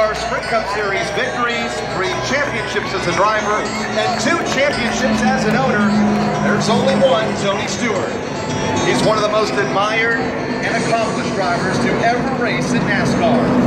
NASCAR Sprint Cup Series victories, three championships as a driver, and two championships as an owner, there's only one Tony Stewart. He's one of the most admired and accomplished drivers to ever race in NASCAR.